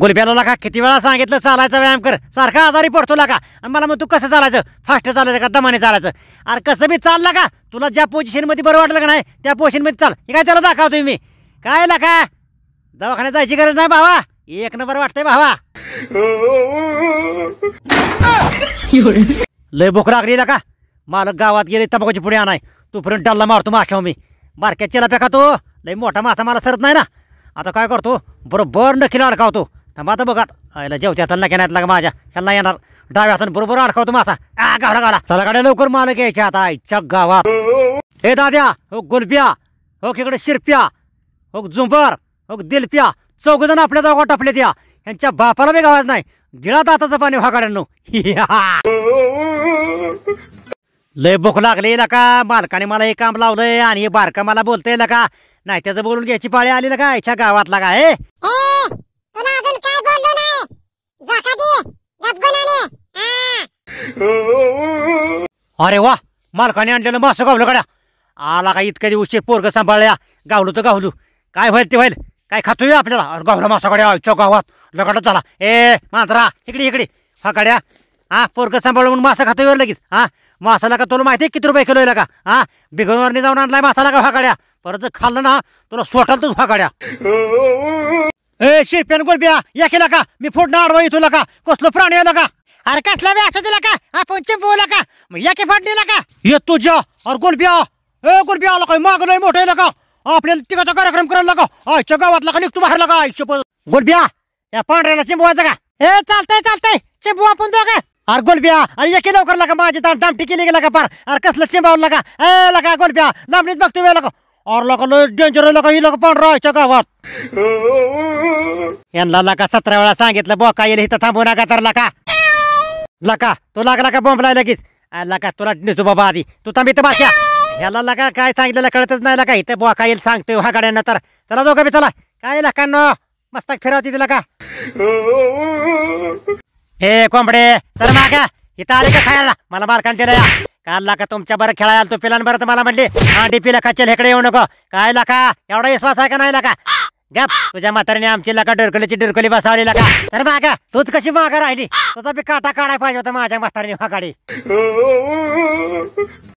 गुलब्याला का किती वेळा सांगितलं चालायचा व्यायाम कर. सारखा आजारी पडतो लागा. आणि मला मग तू कसं चालायचं? फास्ट चालायचं का? दमाने चालायचं. अरे कसं बी चालला का तुला ज्या पोझिशनमध्ये बरं वाटलं का नाही त्या पोझिशनमध्ये चाल. हे काय त्याला दाखवतोय मी? काय लागा? दवाखान्यात जायची गरज नाही भावा. एक नंबर वाटतंय भावा. लय भूक लागली का मालक गावात गेले तंबाखूची पुढे आणाय. तोपर्यंत डल्ला मारतो माशाव मी मार्केट चेला पेका तो लय मोठा मासा मला सरत नाही ना. आता काय करतो? बरोबर नखीला अडकावतो. थांबा आता बघा. आयला जेवत्या त्यांना घेण्यात लागा माझ्या. ह्याला येणार. डाव्या हाताने बरोबर अडकावतो मासा. आ गावला गावला चला गाड्या लवकर मालक यायच्या आता आईच्या गावात. हे दाद्या हो गुलप्या हो इकडे शिरप्या हो झुंबर हो दिलप्या. चौघ जण आपल्या दोघा टपले त्या. यांच्या बापाला बी गावात नाही. गिळा दाताचं पाणी व्हागाड्यांनो लय भूक लागली का? मालकाने मला हे काम लावलंय आणि हे बारका मला बोलतय का? नाही त्याचं बोलून घ्यायची पाळी आली का? याच्या गावातला का हे ए तुला अजून काय बोललो नाही झोका दे गपगुणाने हा अरे वा मालकाने आणलेलं मासं गावलं कडा आला का इतक्या दिवशी पोरग सांभाळल्या गावलो तर गावलू. काय व्हायल ते व्हायल काय खातोय आपल्याला? गावला मासाकडे गड्या गावात. लगडा चला ए मांजरा इकडे इकडे. हा हा पोरग सांभाळलं म्हणून मासा खातोय लगेच हा? मासाला का तुला माहिती आहे किती रुपये किलो आहे का हा? बिघनवरने जाऊन आणलाय मासाला का फकड्या परत जर खाल्लं ना तुला सोटाल तूच फाकाड्या ए शिरप्यान गोलबिया या केला का मी फोडणं आडवा तुला का कसलं प्राणी आला का अरे कसला बी असं दिला का आपण चिंपवला का मग या की फाडणीला का ये तुझ्या अरे गोलबिया ए गोलबिया आला काय? माग लय मोठं का आपल्याला तिघाचा कार्यक्रम करायला का आईच्या गावातला का निघतो बाहेर का आईच्या प- गोलबिया या पांढऱ्याला चिंबवायचं का? ए चालतंय चालतंय. चिंबू आपण दोघं. अरे गोलबिया अरे ये की लवकर लागा माझी दाम दामटी केली गेला का पार. अरे कसलं चिंबावलं का ए लगा गोलबिया लांबणीत बघतो वेळा का और लोक डेंजर लोक ही लोक पांढरा आईच्या गावात. यांना लका सतरा वेळा सांगितलं बोका येईल इथं थांबू नका तर लका. लका तो लागला का बोंबलाय लगेच? लका तुला नेतो बाबा आधी. तू थांब इथं बाक्या ह्याला लका काय सांगितलेलं कळतच नाही लका. इथं बोका येईल सांगतोय हा गाड्यांना तर. चला दोघं बी चला. काय लकांनो? मस्त फिरवती तिला का हे कोंबडे चल मागा. इथं आले का खायला? मला मालकान दिला या. काल का तुमच्या बरं खेळायला आलो तो पिलान बरं तर मला म्हणले अंडी लखा खाचल हेकडे येऊ नको. काय लाका? एवढा विश्वास आहे का नाही लाका? गप तुझ्या म्हातारीने आमची लका डोरकलीची डोरकली बसावली लका. तर मागा तूच कशी मागा राहिली? तुझा बी काटा काढाय पाहिजे होता माझ्या म्हातारीने मागाडी